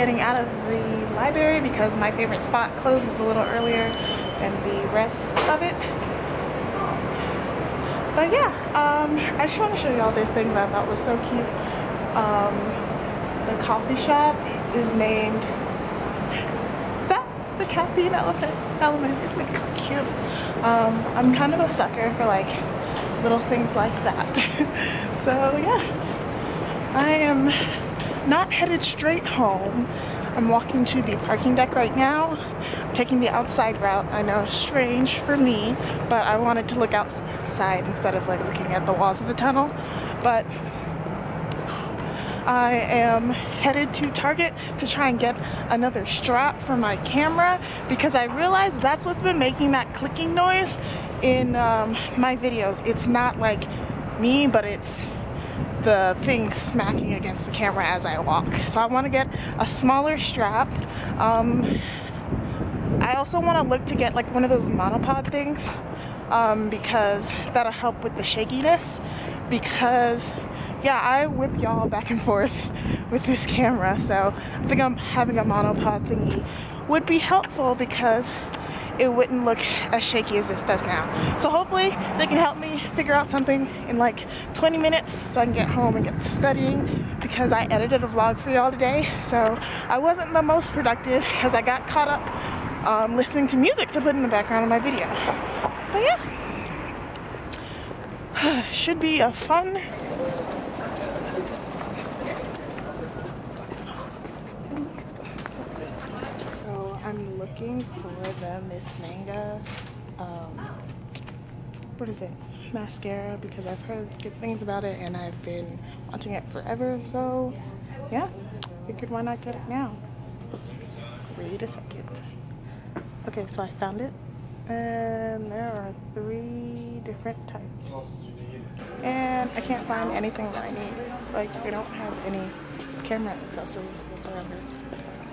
getting out of the library because my favorite spot closes a little earlier than the rest of it. But yeah, um, I just want to show y'all this thing that I thought was so cute. Um, the coffee shop is named that the caffeine elephant element isn't it cute um, i'm kind of a sucker for like little things like that so yeah i am not headed straight home. I'm walking to the parking deck right now. I'm taking the outside route. I know it's strange for me but i wanted to look outside instead of like looking at the walls of the tunnel. But I am headed to Target to try and get another strap for my camera because I realized that's what's been making that clicking noise in um, my videos. It's not like me, but it's the thing smacking against the camera as I walk. So I want to get a smaller strap. Um, I also want to look to get like one of those monopod things um, because that'll help with the shakiness because yeah, I whip y'all back and forth with this camera, so I think I'm having a monopod thingy would be helpful because it wouldn't look as shaky as this does now. So hopefully they can help me figure out something in like 20 minutes so I can get home and get studying because I edited a vlog for y'all today. So I wasn't the most productive because I got caught up um, listening to music to put in the background of my video. But yeah, should be a fun looking for the Miss Manga, um, what is it, mascara because I've heard good things about it and I've been wanting it forever. So yeah, figured why not get it now. Wait a second. Okay, so I found it and there are three different types. And I can't find anything that I need. Like, they don't have any camera accessories whatsoever.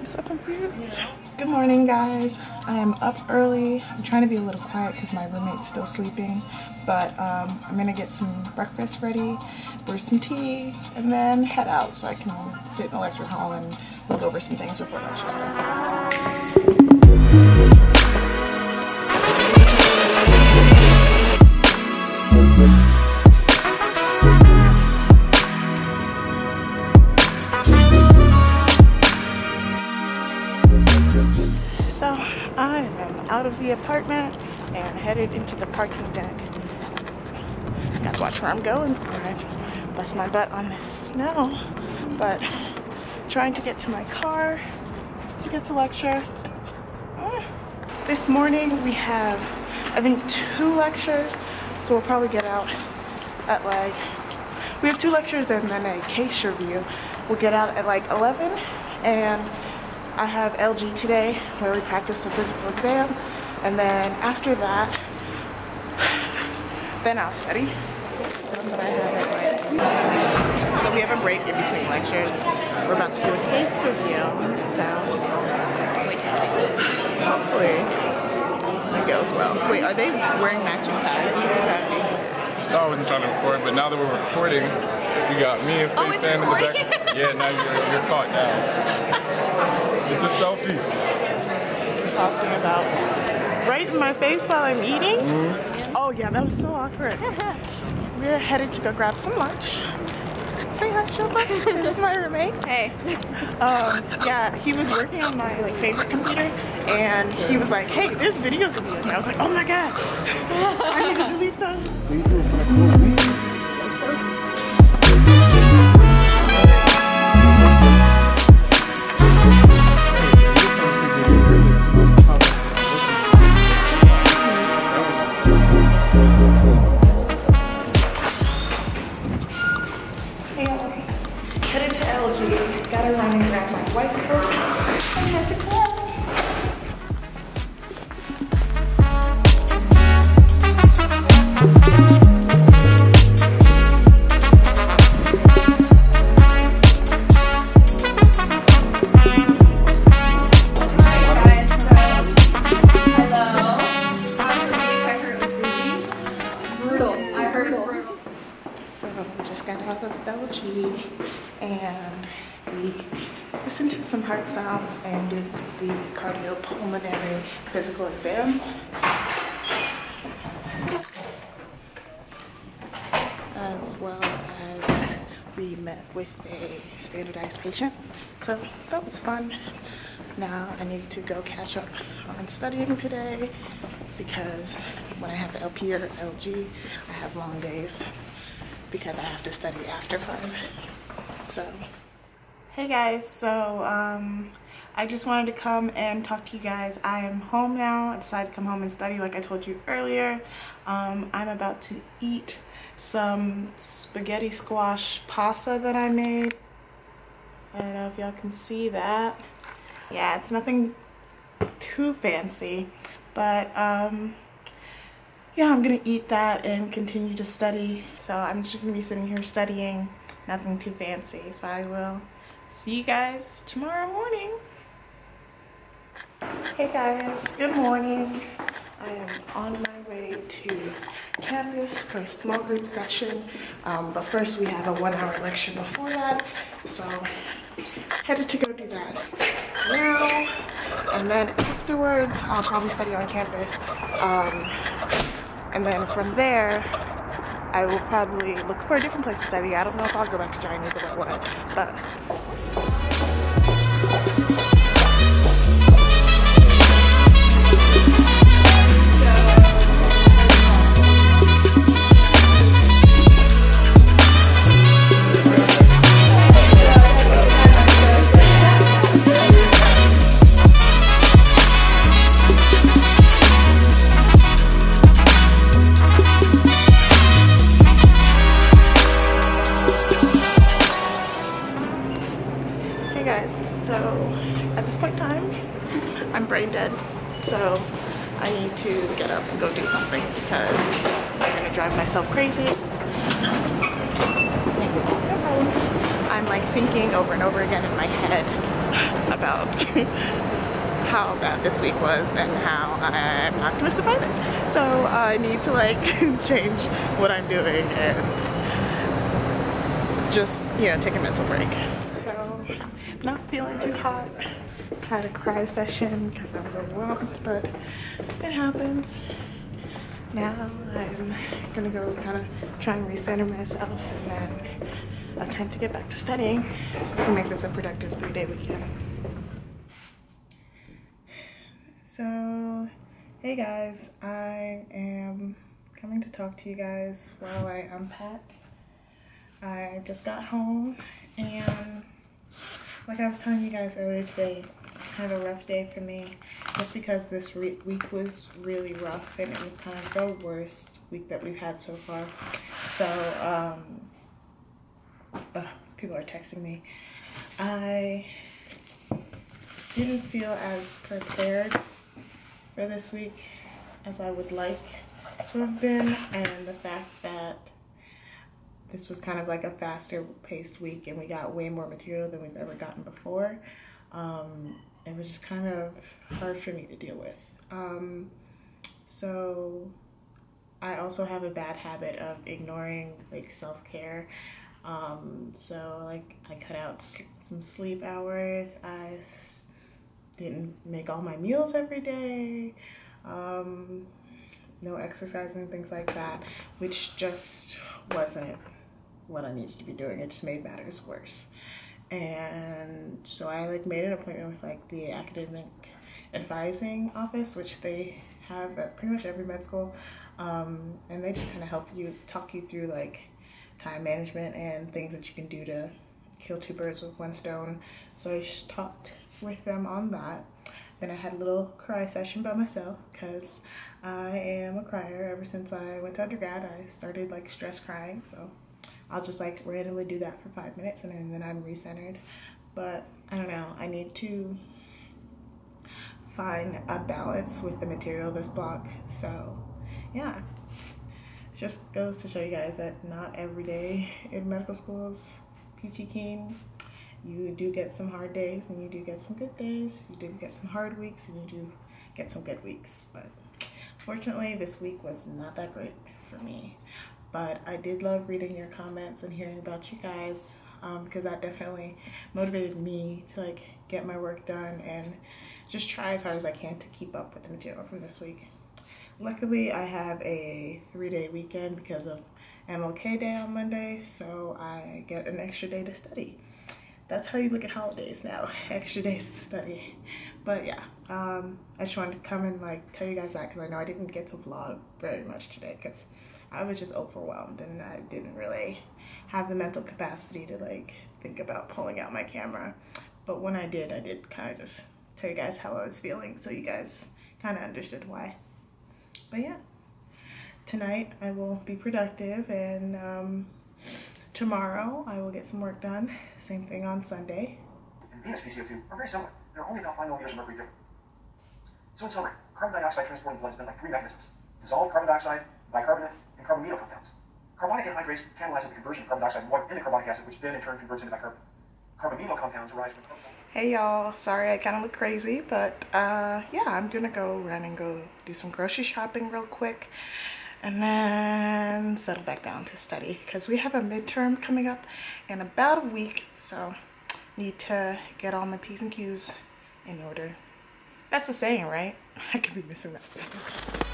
So confused. Good morning, guys. I am up early. I'm trying to be a little quiet because my roommate's still sleeping, but um, I'm gonna get some breakfast ready, brew some tea, and then head out so I can sit in the lecture hall and look over some things before lecture starts. Of the apartment and headed into the parking deck. Gotta watch where I'm going I bust my butt on this snow. But trying to get to my car to get to lecture. This morning we have, I think, two lectures. So we'll probably get out at like, we have two lectures and then a case review. We'll get out at like 11 and I have LG today where we practice the physical exam and then after that, then I'll study. So we have a break in between lectures. We're about to do a case review, so hopefully it goes well. Wait, are they wearing matching ties No, oh, I wasn't trying to record, but now that we're recording, you got me and oh, Faith oh, in the back. Yeah, now you're, you're caught now. It's a selfie. Talking about right in my face while I'm eating? Mm -hmm. Oh yeah, that was so awkward. We're headed to go grab some lunch. Say hi, Shilpa. this is my roommate. Hey. Um, yeah, he was working on my like favorite computer, and he was like, "Hey, there's videos of you." And I was like, "Oh my god, I need to delete those." Belgie and we listened to some heart sounds and did the cardiopulmonary physical exam. As well as we met with a standardized patient. So that was fun. Now I need to go catch up on studying today because when I have LP or LG, I have long days because I have to study after five. So, hey guys, so um, I just wanted to come and talk to you guys. I am home now. I decided to come home and study like I told you earlier. Um, I'm about to eat some spaghetti squash pasta that I made. I don't know if y'all can see that yeah, it's nothing too fancy, but um, yeah, I'm gonna eat that and continue to study. So I'm just gonna be sitting here studying, nothing too fancy. So I will see you guys tomorrow morning. Hey guys, good morning. I am on my way to campus for a small group session. Um, but first we have a one hour lecture before that. So headed to go do that now. And then afterwards, I'll probably study on campus. Um, and then from there, I will probably look for a different place to study. I don't know if I'll go back to or what, but something because I'm gonna drive myself crazy. I'm like thinking over and over again in my head about how bad this week was and how I'm not gonna survive it. So I need to like change what I'm doing and just, you know, take a mental break. So not feeling too hot had a cry session because I was overwhelmed, but it happens. Now I'm gonna go kind of try and recenter myself and then attempt to get back to studying so I can make this a productive three-day weekend. So, hey guys, I am coming to talk to you guys while I unpack. I just got home and like I was telling you guys earlier today, kind of a rough day for me just because this week was really rough and it was kind of the worst week that we've had so far. So, um, people are texting me. I didn't feel as prepared for this week as I would like to have been, and the fact that this was kind of like a faster paced week and we got way more material than we've ever gotten before. Um, it was just kind of hard for me to deal with. Um, so I also have a bad habit of ignoring like self care. Um, so like I cut out some sleep hours. I didn't make all my meals every day. Um, no exercising things like that, which just wasn't what I needed to be doing. It just made matters worse and so I like made an appointment with like the academic advising office, which they have at pretty much every med school, um, and they just kind of help you talk you through like time management and things that you can do to kill two birds with one stone. So I just talked with them on that. Then I had a little cry session by myself because I am a crier. Ever since I went to undergrad, I started like stress crying. So I'll just like randomly do that for five minutes and then I'm recentered. But I don't know, I need to find a balance with the material this block. So yeah, it just goes to show you guys that not every day in medical school is peachy keen. You do get some hard days and you do get some good days. You do get some hard weeks and you do get some good weeks. But fortunately, this week was not that great for me but I did love reading your comments and hearing about you guys. um, because that definitely motivated me to like get my work done and just try as hard as I can to keep up with the material from this week. Luckily, I have a three-day weekend because of MLK Day on Monday, so I get an extra day to study. That's how you look at holidays now, extra days to study. But yeah, um, I just wanted to come and like tell you guys that because I know I didn't get to vlog very much today because I was just overwhelmed and I didn't really have the mental capacity to like think about pulling out my camera. But when I did, I did kind of just tell you guys how I was feeling so you guys kind of understood why. But yeah, tonight I will be productive and um, tomorrow I will get some work done. Same thing on Sunday. And venous PCO2 are very similar. They're only about 5 millimeters of mercury different. So in summary, carbon dioxide transporting blood is done by three mechanisms. Dissolved carbon dioxide, bicarbonate, and carbamino compounds. Carbonic anhydrase catalyzes the conversion of carbon dioxide and water into carbonic acid, which then in turn converts into bicarbonate. Carbamino compounds arise from Hey y'all, sorry I kind of look crazy, but uh, yeah, I'm gonna go run and go do some grocery shopping real quick and then settle back down to study because we have a midterm coming up in about a week, so need to get all my P's and Q's in order. That's the saying, right? I could be missing that.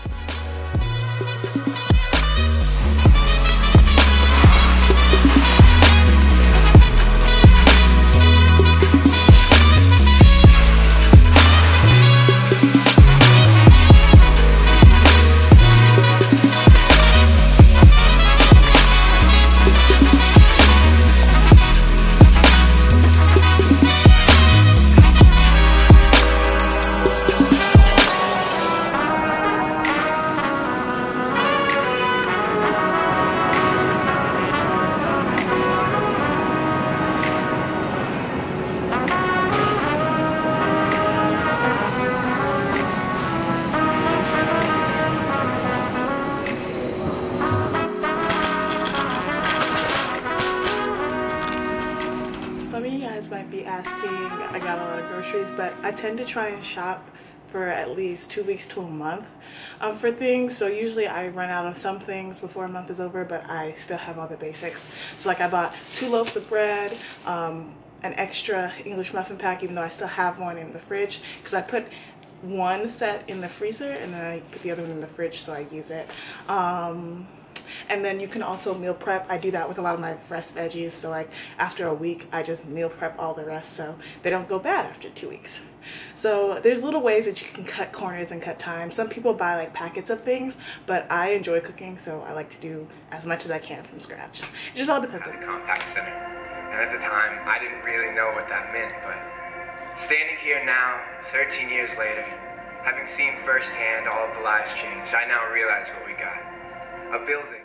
Tend to try and shop for at least two weeks to a month um, for things. So usually I run out of some things before a month is over, but I still have all the basics. So like I bought two loaves of bread, um, an extra English muffin pack, even though I still have one in the fridge, because I put one set in the freezer and then I put the other one in the fridge so I use it. Um, and then you can also meal prep. I do that with a lot of my fresh veggies. So like after a week, I just meal prep all the rest so they don't go bad after two weeks. So there's little ways that you can cut corners and cut time. Some people buy like packets of things, but I enjoy cooking, so I like to do as much as I can from scratch. It just all depends on the contact center. And at the time, I didn't really know what that meant, but standing here now, 13 years later, having seen firsthand all of the lives changed, I now realize what we got. A building